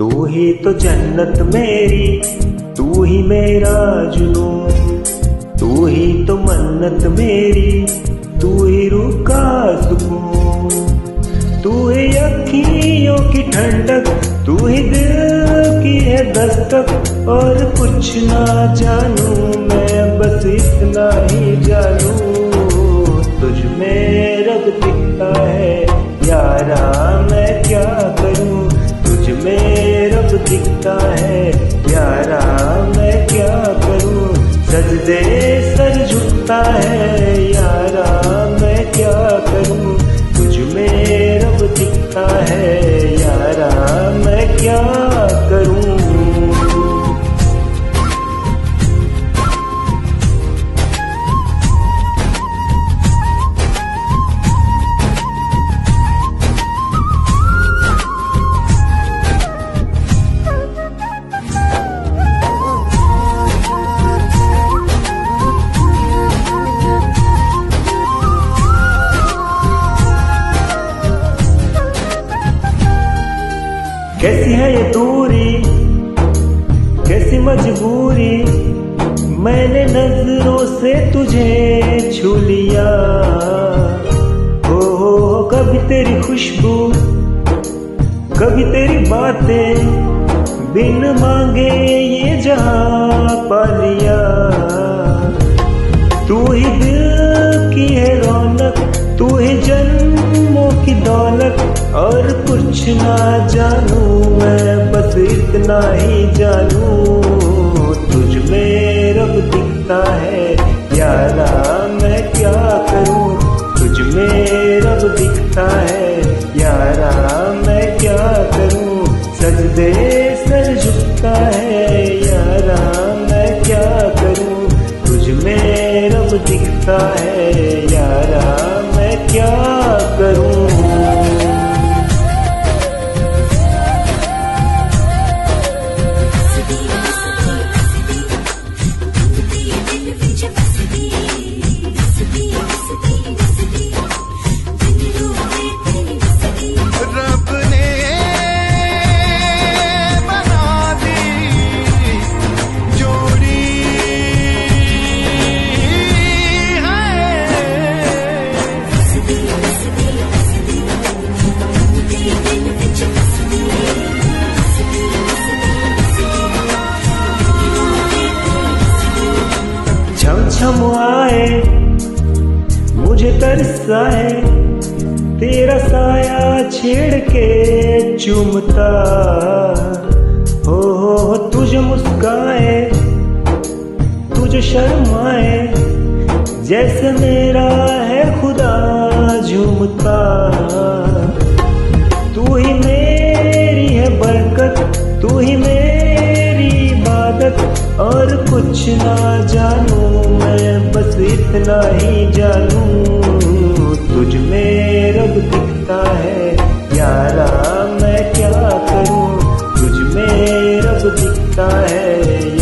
तू ही तो जन्नत मेरी, तू ही मेरा जुनून। तू ही तो मन्नत मेरी, तू ही रुका सुकून। तू ही अखियों की ठंडक, तू ही दिल की है दस्तक, और कुछ ना जानू मैं, बस इतना ही जानू। तुझ में रब दिखता सर झुकता है कैसी है ये दूरी? कैसी मजबूरी? मैंने नज़रों से तुझे छू लिया। हो हो कभी तेरी खुशबू, कभी तेरी बातें। बिन मांगे ये जहाँ और कुछ ना जानू, मैं बस इतना ही जानू। तुझ में रब दिखता है, यारा मैं क्या करूँ? तुझ में रब दिखता है, यारा मैं क्या करूँ? सजदे सर झुकता है, यारा मैं क्या करूँ? तुझ में रब दिखता है, यारा मैं क्या करूँ? छम आए, मुझे तरसाए तेरा साया छेड़ के चूमता। हो हो हो, तुझे मुस्काए, तुझे शर्माए, जैसे मेरा है खुदा झूमता। तू ही मेरी है बरकत, तू ही मेरी इबादत, और कुछ ना जानू। इतना ही जानू, तुझ में रब दिखता है। यारा, मैं क्या करूँ? तुझ में रब दिखता है